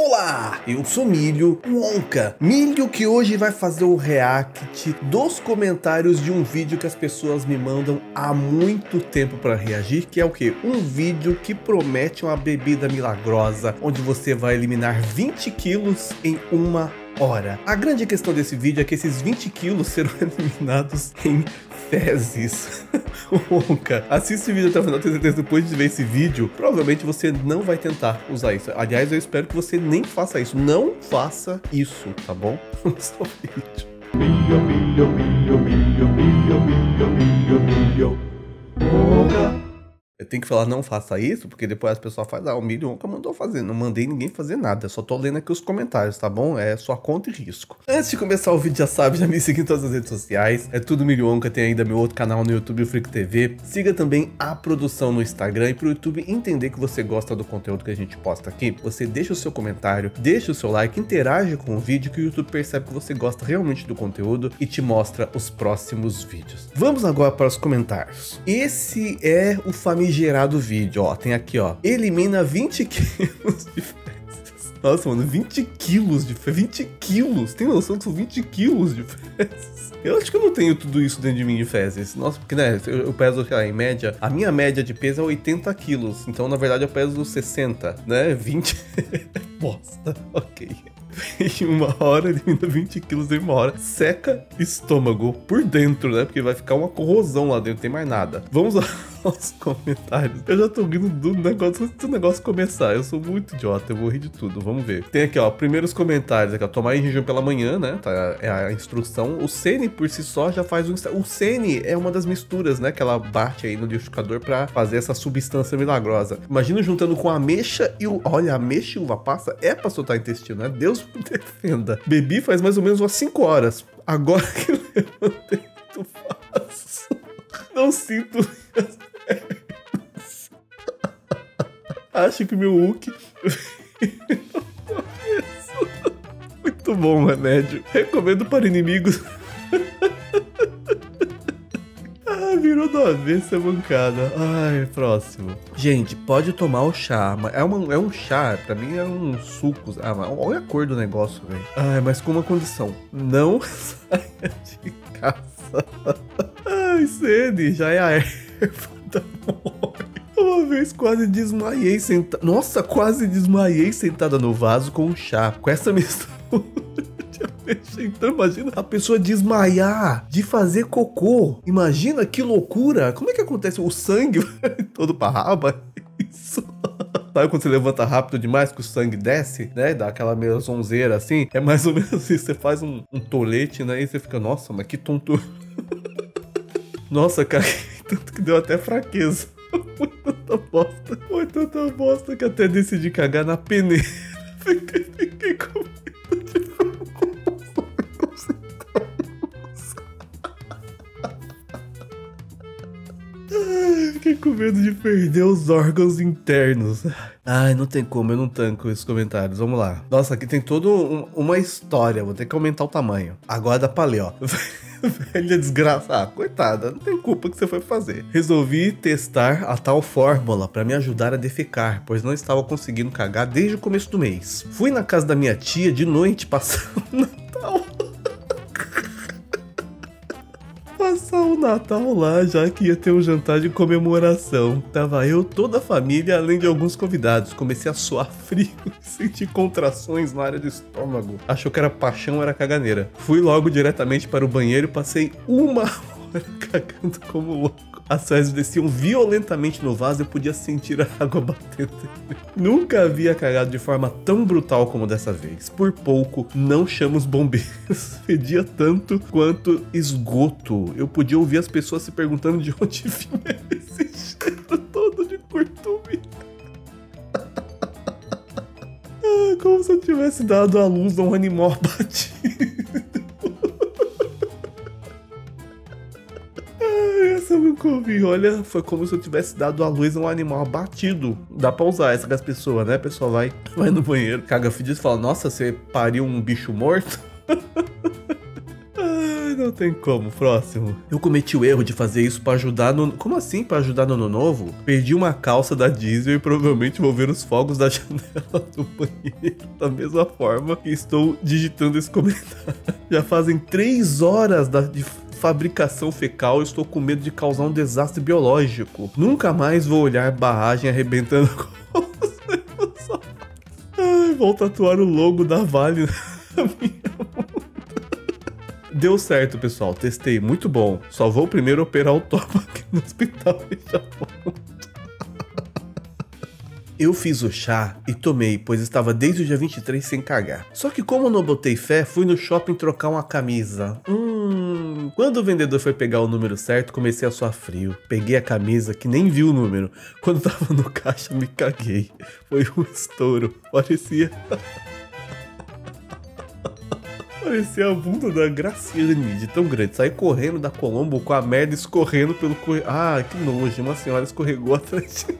Olá, eu sou Milho Wonka. Milho que hoje vai fazer o react dos comentários de um vídeo que as pessoas me mandam há muito tempo para reagir, que é o que? Um vídeo que promete uma bebida milagrosa, onde você vai eliminar 20 quilos em uma hora. A grande questão desse vídeo é que esses 20 quilos serão eliminados em fezes. Wonka, assiste o vídeo até o final, tenho certeza depois de ver esse vídeo, provavelmente você não vai tentar usar isso. Aliás, eu espero que você nem faça isso. Não faça isso, tá bom? Vamos ao vídeo. Milho, milho, milho, milho, milho, milho, milho, milho. Eu tenho que falar não faça isso, porque depois as pessoas fazem, ah, o Milho nunca mandou fazer. Não mandei ninguém fazer nada, só tô lendo aqui os comentários, tá bom? É sua conta e risco. Antes de começar o vídeo, já sabe, já me siga em todas as redes sociais. É tudo Milhonca, tem ainda meu outro canal no YouTube, o Freak TV. Siga também a produção no Instagram e pro YouTube entender que você gosta do conteúdo que a gente posta aqui. Você deixa o seu comentário, deixa o seu like, interage com o vídeo que o YouTube percebe que você gosta realmente do conteúdo e te mostra os próximos vídeos. Vamos agora para os comentários. Esse é o família famigerado vídeo, ó. Tem aqui, ó. Elimina 20 quilos de fezes. Nossa, mano, 20 quilos de fezes. 20 quilos. Tem noção que são 20 quilos de fezes? Eu acho que eu não tenho tudo isso dentro de mim de fezes. Nossa, porque, né, eu, eu peso, lá, em média, a minha média de peso é 80 quilos. Então, na verdade, eu peso 60, né? 20. Bosta. Ok. em uma hora, elimina 20 quilos em uma hora. Seca estômago por dentro, né? Porque vai ficar uma corrosão lá dentro, não tem mais nada. Vamos aos comentários. Eu já tô rindo do negócio do negócio começar. Eu sou muito idiota, eu vou rir de tudo. Vamos ver. Tem aqui, ó, primeiros comentários aqui, ó. Tomar em jejum pela manhã, né? Tá, é a instrução. O Sene por si só já faz um. O Sene é uma das misturas, né? Que ela bate aí no liquidificador pra fazer essa substância milagrosa. Imagina juntando com a ameixa e o. Olha, ameixa e uva passa é pra soltar intestino, né? Deus me defenda. Bebi faz mais ou menos umas 5 horas. Agora que eu levantei, tu faço. Não sinto Acho que meu Hulk. Muito bom remédio. Recomendo para inimigos. ah, virou do avesso bancada. Ai, próximo. Gente, pode tomar o chá. É, uma, é um chá, pra mim é um suco. Ah, olha a cor do negócio, velho. Ai, mas com uma condição. Não saia de casa. Ai, sede, já é a erva da morte. Uma vez quase desmaiei sentada. Nossa, quase desmaiei sentada no vaso com um chá. Com essa mistura. Então imagina a pessoa desmaiar de fazer cocô. Imagina que loucura. Como é que acontece? O sangue todo pra raba? Isso. Sabe quando você levanta rápido demais que o sangue desce, né? Dá aquela meio zonzeira assim? É mais ou menos assim. Você faz um, um tolete, né? E você fica, nossa, mas que tonto. nossa, cara, tanto que deu até fraqueza. Tanta bosta. Foi tanta bosta que até decidi cagar na peneira. Com medo de perder os órgãos internos. Ai, não tem como, eu não tanco esses comentários. Vamos lá. Nossa, aqui tem toda um, uma história. Vou ter que aumentar o tamanho. Agora dá pra ler, ó. Velha desgraça. Ah, coitada, não tem culpa que você foi fazer. Resolvi testar a tal fórmula para me ajudar a defecar, pois não estava conseguindo cagar desde o começo do mês. Fui na casa da minha tia de noite passar o Natal. Passar o Natal lá, já que ia ter um jantar de comemoração. Tava eu, toda a família, além de alguns convidados. Comecei a suar frio, senti contrações na área do estômago. Achou que era paixão, era caganeira. Fui logo diretamente para o banheiro e passei uma hora cagando como louco. As fezes desciam violentamente no vaso e eu podia sentir a água batendo. Nunca havia cagado de forma tão brutal como dessa vez. Por pouco, não chamo os bombeiros. Fedia tanto quanto esgoto. Eu podia ouvir as pessoas se perguntando de onde vinha esse cheiro todo de curtume. Ah, como se eu tivesse dado a luz a um animal batido. Essa eu nunca ouvi. Olha, foi como se eu tivesse dado a luz a um animal abatido. Dá pra usar essa das pessoas, né? A pessoa vai, vai no banheiro, caga fedido e fala: Nossa, você pariu um bicho morto? não tem como. Próximo. Eu cometi o erro de fazer isso pra ajudar no. Como assim pra ajudar no ano novo? Perdi uma calça da Disney e provavelmente vou ver os fogos da janela do banheiro da mesma forma que estou digitando esse comentário. Já fazem três horas da, de fabricação fecal, estou com medo de causar um desastre biológico. Nunca mais vou olhar barragem arrebentando com Ai, vou tatuar o logo da Vale na minha Deu certo, pessoal. Testei, muito bom. Só vou primeiro operar o topo aqui no hospital e já volto. Eu fiz o chá e tomei, pois estava desde o dia 23 sem cagar. Só que como não botei fé, fui no shopping trocar uma camisa. Hum. Quando o vendedor foi pegar o número certo, comecei a suar frio. Peguei a camisa, que nem vi o número. Quando tava no caixa, me caguei. Foi um estouro. Parecia. Parecia a bunda da Graciane, de tão grande. Saí correndo da Colombo com a merda escorrendo pelo corredor. Ah, que nojo. Uma senhora escorregou atrás de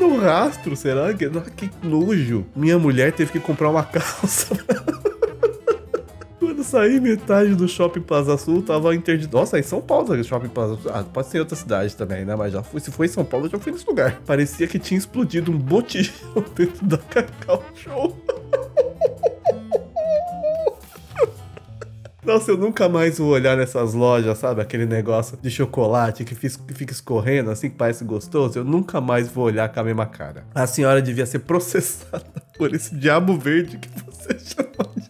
no rastro, será? Que, que nojo. Minha mulher teve que comprar uma calça. Saí, metade do Shopping Plaza Sul tava interdito. Nossa, em São Paulo, o Shopping Plaza Sul. Ah, pode ser em outra cidade também, né? Mas já fui. Se foi em São Paulo, eu já fui nesse lugar. Parecia que tinha explodido um botijão dentro da Cacau Show. Nossa, eu nunca mais vou olhar nessas lojas, sabe? Aquele negócio de chocolate que fica escorrendo, assim, que parece gostoso. Eu nunca mais vou olhar com a mesma cara. A senhora devia ser processada por esse diabo verde que você chama de.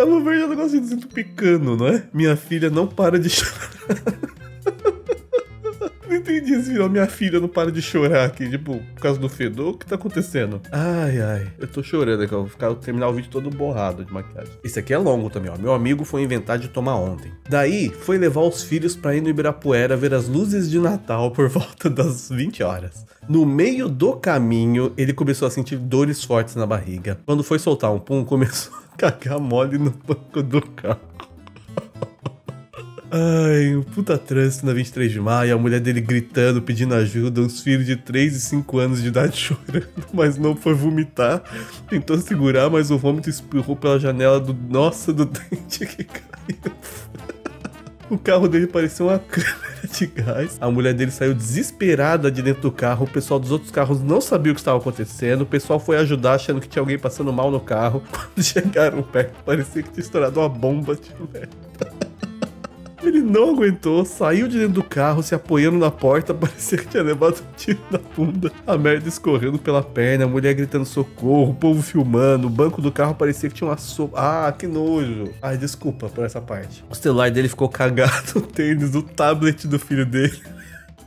Diabo verde é um negócio de picando, não é? Minha filha não para de chorar esse final. Minha filha não para de chorar aqui, tipo, por causa do fedor. O que tá acontecendo? Ai, ai. Eu tô chorando aqui, eu vou ficar, terminar o vídeo todo borrado de maquiagem. Esse aqui é longo também, ó. Meu amigo foi inventar de tomar ontem. Daí, foi levar os filhos pra ir no Ibirapuera ver as luzes de Natal por volta das 20 horas. No meio do caminho, ele começou a sentir dores fortes na barriga. Quando foi soltar um pum, começou a cagar mole no banco do carro. Ai, um puta trânsito na 23 de maio, a mulher dele gritando, pedindo ajuda, os filhos de 3 e 5 anos de idade chorando, mas não foi vomitar. Tentou segurar, mas o vômito espirrou pela janela do nossa do dente que caiu. O carro dele parecia uma câmera de gás. A mulher dele saiu desesperada de dentro do carro. O pessoal dos outros carros não sabia o que estava acontecendo. O pessoal foi ajudar achando que tinha alguém passando mal no carro. Quando chegaram perto, parecia que tinha estourado uma bomba de merda. Ele não aguentou, saiu de dentro do carro, se apoiando na porta, parecia que tinha levado um tiro na bunda. A merda escorrendo pela perna, a mulher gritando socorro, o povo filmando, o banco do carro parecia que tinha uma sopa. Ah, que nojo. Ai, desculpa por essa parte. O celular dele ficou cagado, o tênis, o tablet do filho dele.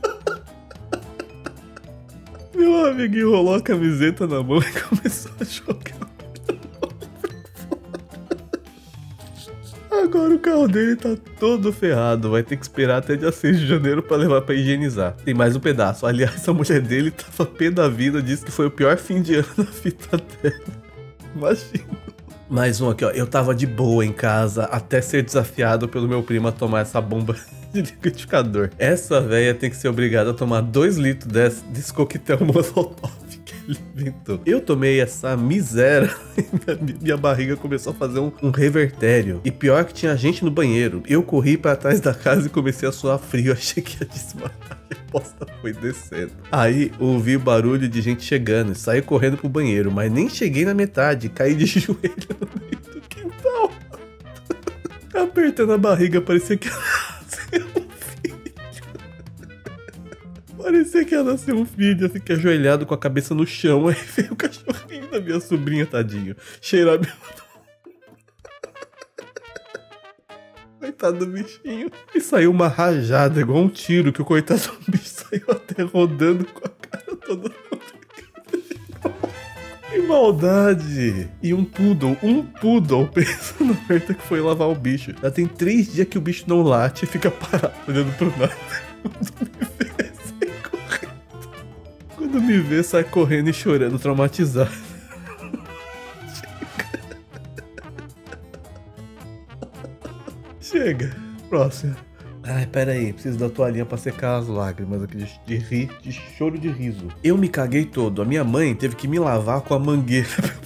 Meu amigo enrolou a camiseta na mão e começou a jogar. Agora o carro dele tá todo ferrado. Vai ter que esperar até dia 6 de janeiro para levar para higienizar. Tem mais um pedaço. Aliás, a mulher dele tava pé da vida. Disse que foi o pior fim de ano da fita dela. Imagina. Mais um aqui, ó. Eu tava de boa em casa até ser desafiado pelo meu primo a tomar essa bomba de liquidificador. Essa véia tem que ser obrigada a tomar 2 litros desse, desse coquetel molotov ele inventou. Eu tomei essa miséria e minha barriga começou a fazer um, um, revertério. E pior que tinha gente no banheiro. Eu corri para trás da casa e comecei a suar frio. Achei que ia desmaiar. A resposta foi descendo. Aí ouvi barulho de gente chegando e saí correndo pro banheiro, mas nem cheguei na metade. Caí de joelho no meio do quintal. Apertando a barriga, parecia que Parecia que ia nascer um filho, assim, que ajoelhado com a cabeça no chão. Aí veio o cachorrinho da minha sobrinha, tadinho. Cheirar meu. Coitado do bichinho. E saiu uma rajada, igual um tiro, que o coitado do bicho saiu até rodando com a cara toda. Que maldade! E um poodle, um poodle, pensa na merda que foi lavar o bicho. Já tem três dias que o bicho não late e fica parado olhando pro nada. Quando me vê, sai correndo e chorando, traumatizado. Chega. Próximo. Ai, pera aí, preciso da toalhinha pra secar as lágrimas aqui de, de rir, de choro de riso. Eu me caguei todo. A minha mãe teve que me lavar com a mangueira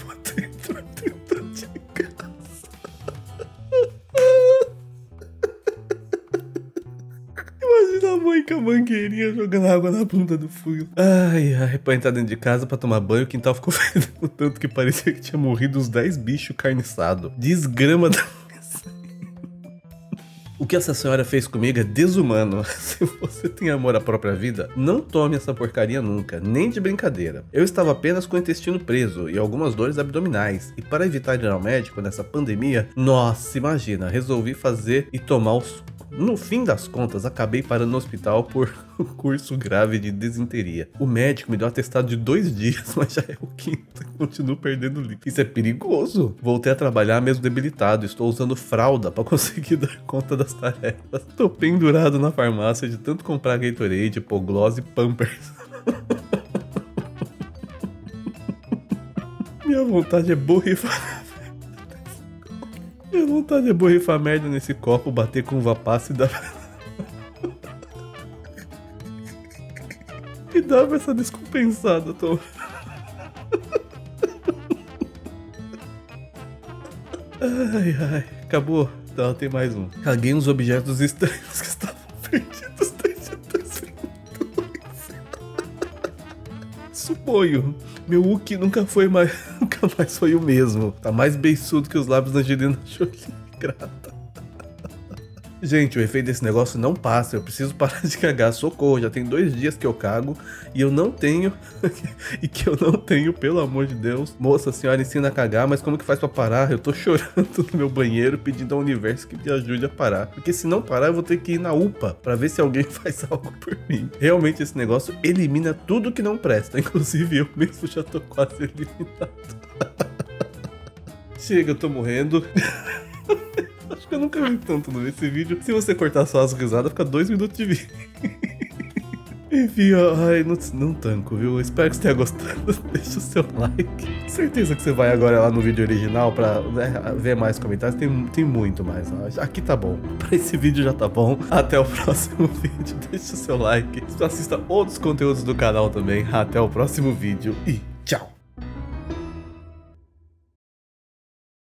com a mangueirinha jogando água na bunda do fui. Ai, ai, pra entrar dentro de casa pra tomar banho, o quintal ficou fedendo tanto que parecia que tinha morrido uns 10 bichos carniçados. Desgrama da o que essa senhora fez comigo é desumano. Se você tem amor à própria vida, não tome essa porcaria nunca, nem de brincadeira. Eu estava apenas com o intestino preso e algumas dores abdominais, e para evitar ir ao médico nessa pandemia, nossa, imagina, resolvi fazer e tomar o suco. No fim das contas, acabei parando no hospital por um curso grave de desinteria. O médico me deu um atestado de dois dias, mas já é o quinto e continuo perdendo líquido. Isso é perigoso. Voltei a trabalhar mesmo debilitado. Estou usando fralda para conseguir dar conta das tarefas. Estou pendurado na farmácia de tanto comprar Gatorade, Hipoglose e Pampers. Minha vontade é borrifar minha vontade é borrifar merda nesse copo, bater com uva passa e dar. e dar essa descompensada, Tom. Ai, ai, acabou. Não, tem mais um. Caguei uns objetos estranhos que estavam perdidos desde 2002. Suponho. Meu Uki nunca foi mais. nunca mais foi o mesmo. Tá mais beiçudo que os lábios da Angelina Jolie. Grata. Gente, o efeito desse negócio não passa. Eu preciso parar de cagar. Socorro, já tem dois dias que eu cago e eu não tenho. e que eu não tenho, pelo amor de Deus. Moça, senhora ensina a cagar, mas como que faz para parar? Eu tô chorando no meu banheiro pedindo ao universo que me ajude a parar. Porque se não parar, eu vou ter que ir na UPA para ver se alguém faz algo por mim. Realmente, esse negócio elimina tudo que não presta. Inclusive, eu mesmo já tô quase eliminado. Chega, eu tô morrendo. Acho que eu nunca vi tanto nesse vídeo. Se você cortar só as risadas, fica dois minutos de vídeo. Enfim, ai, não, não tanco, viu? Espero que você tenha gostado. Deixa o seu like. Certeza que você vai agora lá no vídeo original pra né, ver mais comentários. Tem, tem muito mais. Ó. Aqui tá bom. Pra esse vídeo já tá bom. Até o próximo vídeo. Deixa o seu like. Assista outros conteúdos do canal também. Até o próximo vídeo e tchau.